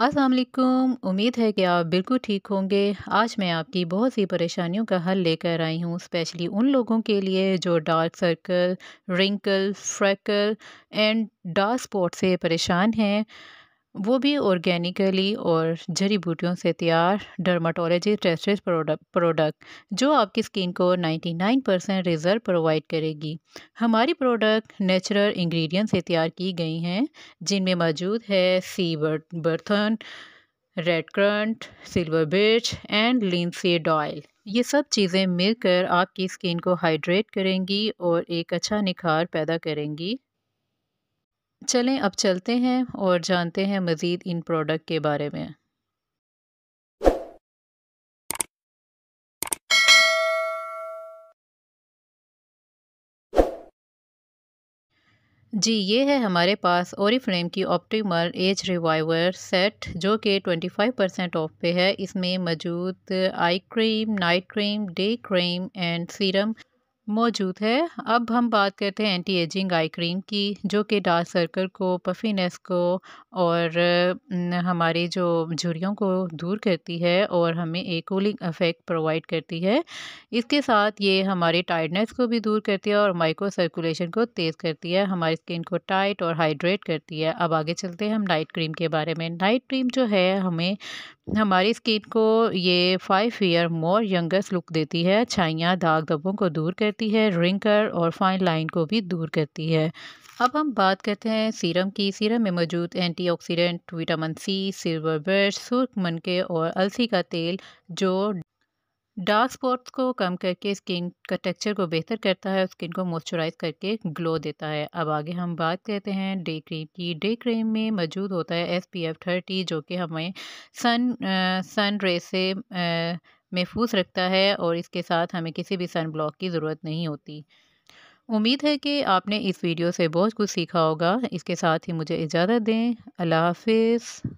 अस्सलाम वालेकुम। उम्मीद है कि आप बिल्कुल ठीक होंगे। आज मैं आपकी बहुत सी परेशानियों का हल लेकर आई हूँ, स्पेशली उन लोगों के लिए जो dark circle, wrinkle, freckle and dark spot से परेशान हैं। वो भी ऑर्गेनिकली और जड़ी बूटियों से तैयार डर्माटोलॉजी टेस्टेड प्रोडक्ट प्रोडक्ट जो आपकी स्किन को 99 परसेंट रिज़ल्ट प्रोवाइड करेगी। हमारी प्रोडक्ट नेचुरल इंग्रेडिएंट से तैयार की गई हैं, जिनमें मौजूद है sea buckthorn red currant silver birch and linseed oil ये सब चीज़ें मिलकर आपकी स्किन को हाइड्रेट करेंगी और एक अच्छा निखार पैदा करेंगी। चलें, अब चलते हैं और जानते हैं मज़ीद इन प्रोडक्ट के बारे में। जी, ये है हमारे पास फ्लेम की ऑप्टिमल एज रिवाइवर सेट जो कि 25 परसेंट ऑफ़ पे है। इसमें मौजूद eye cream night cream day cream and serum मौजूद है। अब हम बात करते हैं एंटी एजिंग आई क्रीम की, जो कि डार्क सर्कल को पफीनेस को और हमारी जो झुरियों को दूर करती है और हमें एक कूलिंग इफ़ेक्ट प्रोवाइड करती है। इसके साथ ये हमारे टाइटनेस को भी दूर करती है और माइक्रो सर्कुलेशन को तेज़ करती है। हमारी स्किन को टाइट और हाइड्रेट करती है। अब आगे चलते हैं हम नाइट क्रीम के बारे में। नाइट क्रीम जो है, हमें हमारी स्किन को ये five year more youngest look देती है छाइयाँ दाग धब्बों को दूर करती है रिंकर और फाइन लाइन को भी दूर करती है। अब हम बात करते हैं सीरम की। सीरम में मौजूद antioxidant vitamin C silver brush सुर्ख मनके और अलसी का तेल जो डार्क स्पॉट्स को कम करके स्किन का टेक्सचर को बेहतर करता है स्किन को मॉइस्चराइज करके ग्लो देता है। अब आगे हम बात करते हैं डे क्रीम की। डे क्रीम में मौजूद होता है एस पी एफ़ थर्टी जो कि हमें सन आ, सन रे से महफूज रखता है और इसके साथ हमें किसी भी सन ब्लॉक की ज़रूरत नहीं होती। उम्मीद है कि आपने इस वीडियो से बहुत कुछ सीखा होगा। इसके साथ ही मुझे इजाज़त दें। अल्लाह हाफिज़।